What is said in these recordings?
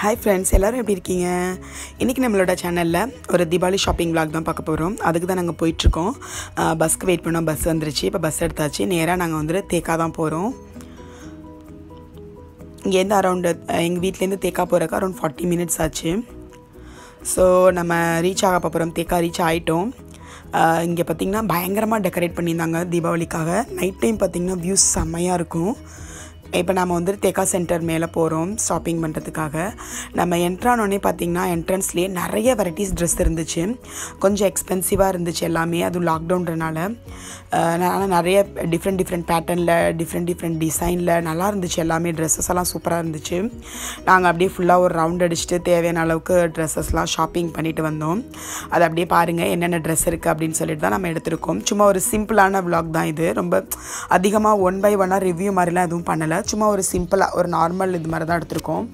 Hi friends எல்லோரும் எப்படி இருக்கீங்க? இன்றைக்கி நம்மளோட சேனலில் ஒரு தீபாவளி ஷாப்பிங் விளாக் தான் பார்க்க போகிறோம் அதுக்கு தான் நாங்கள் போயிட்டுருக்கோம் பஸ்க்கு வெயிட் பண்ணோம். பஸ் வந்துருச்சு. இப்போ பஸ் எடுத்தாச்சு. நேராக நாங்கள் வந்துட்டு தேக்கா தான் போகிறோம் இங்கேருந்து அரௌண்டு எங்கள் வீட்லேருந்து தேக்கா போகிறக்கு அரௌண்ட் ஃபார்ட்டி மினிட்ஸ் ஆச்சு. ஸோ நம்ம ரீச் ஆக போகிறோம் தேக்கா ரீச் ஆகிட்டோம் இங்கே பார்த்திங்கன்னா பயங்கரமாக டெக்கரேட் பண்ணியிருந்தாங்க தீபாவளிக்காக. நைட் டைம் பார்த்திங்கன்னா வியூஸ் செம்மையாக இருக்கும். இப்போ நம்ம வந்து தேக்கா சென்டர் மேலே போகிறோம் ஷாப்பிங் பண்ணுறதுக்காக நம்ம என்ட்ரானோடனே பார்த்தீங்கன்னா என்ட்ரன்ஸ்லேயே நிறைய வெரைட்டிஸ் ட்ரெஸ் இருந்துச்சு. கொஞ்சம் எக்ஸ்பென்சிவாக இருந்துச்சு எல்லாமே அதுவும் லாக்டவுன்றனால ஆனால் நிறைய டிஃப்ரெண்ட் டிஃப்ரெண்ட் பேட்டர்னில் டிஃப்ரெண்ட் டிஃப்ரெண்ட் டிசைனில் நல்லா இருந்துச்சு எல்லாமே ட்ரெஸ்ஸஸ் எல்லாம் சூப்பராக இருந்துச்சு. நாங்கள் அப்படியே ஃபுல்லாக ஒரு ரவுண்ட் அடிச்சுட்டு தேவையான அளவுக்கு ட்ரெஸ்ஸஸ்லாம் ஷாப்பிங் பண்ணிட்டு வந்தோம். அது அப்படியே பாருங்கள் என்னென்ன ட்ரெஸ் இருக்குது அப்படின்னு சொல்லிட்டு தான் நம்ம எடுத்திருக்கோம். சும்மா ஒரு சிம்பிளான விளாக் தான் இது. ரொம்ப அதிகமாக ஒன் பை ஒன்னாக ரிவ்யூ மாதிரிலாம் எதுவும் பண்ணலை. சும்மா ஒரு சிம்பிளாக ஒரு நார்மல் இது மாதிரி தான் எடுத்திருக்கோம்.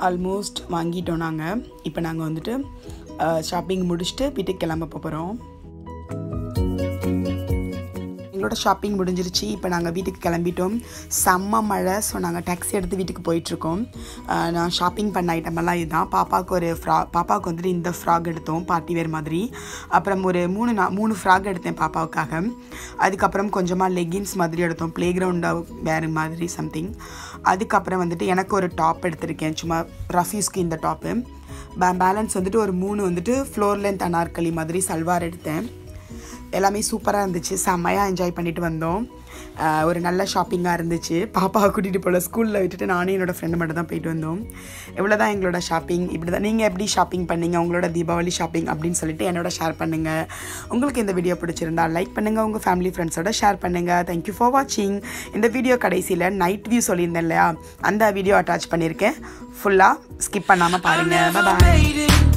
ஆல்மோஸ்ட் வாங்கிட்டோம் நாங்கள் இப்போ நாங்கள் வந்துட்டு ஷாப்பிங் முடிச்சுட்டு வீட்டுக்கு கிளம்ப போகிறோம் எங்களோட ஷாப்பிங் முடிஞ்சிருச்சு. இப்போ நாங்கள் வீட்டுக்கு கிளம்பிட்டோம். செம்ம மழை. ஸோ நாங்கள் டாக்ஸி எடுத்து வீட்டுக்கு போயிட்டுருக்கோம். நான் ஷாப்பிங் பண்ண ஐட்டமெல்லாம் இதுதான். பாப்பாவுக்கு ஒரு ஃப்ரா பாப்பாவுக்கு வந்துட்டு இந்த ஃப்ராக் எடுத்தோம். பார்ட்டி வேர் மாதிரி. அப்புறம் ஒரு மூணு நா மூணு ஃப்ராக் எடுத்தேன் பாப்பாவுக்காக. அதுக்கப்புறம் கொஞ்சமாக லெகின்ஸ் மாதிரி எடுத்தோம். ப்ளே கிரவுண்டாக வேறு மாதிரி சம்திங் அதுக்கப்புறம் வந்துட்டு எனக்கு ஒரு டாப் எடுத்திருக்கேன். சும்மா ரஃப்யூஸ்க்கு இந்த டாப்பு பேலன்ஸ் வந்துட்டு ஒரு மூணு வந்துட்டு ஃப்ளோர் லென்த் அனார்கலி மாதிரி சல்வார் எடுத்தேன். எல்லாமே சூப்பராக இருந்துச்சு. செம்மையாக என்ஜாய் பண்ணிட்டு வந்தோம். ஒரு நல்ல ஷாப்பிங்காக இருந்துச்சு. பாப்பாவை கூட்டிகிட்டு போல் ஸ்கூலில் விட்டுட்டு நானும் என்னோடய ஃப்ரெண்டு மட்டும் தான் போயிட்டு வந்தோம். இவ்வளோ தான் எங்களோட ஷாப்பிங் இப்படி தான் நீங்கள் எப்படி ஷாப்பிங் பண்ணீங்க? உங்களோட தீபாவளி ஷாப்பிங் அப்படின்னு சொல்லிட்டு என்னோட ஷேர் பண்ணுங்கள் உங்களுக்கு இந்த வீடியோ பிடிச்சிருந்தா லைக் பண்ணுங்கள் உங்கள் ஃபேமிலி ஃப்ரெண்ட்ஸோட ஷேர் பண்ணுங்கள் தேங்க்யூ ஃபார் வாட்சிங் இந்த வீடியோ கடைசியில் நைட் வியூ சொல்லியிருந்தேன் இல்லையா? அந்த வீடியோ அட்டாச் பண்ணியிருக்கேன். ஃபுல்லாக ஸ்கிப் பண்ணாமல் பாருங்கள் பாய்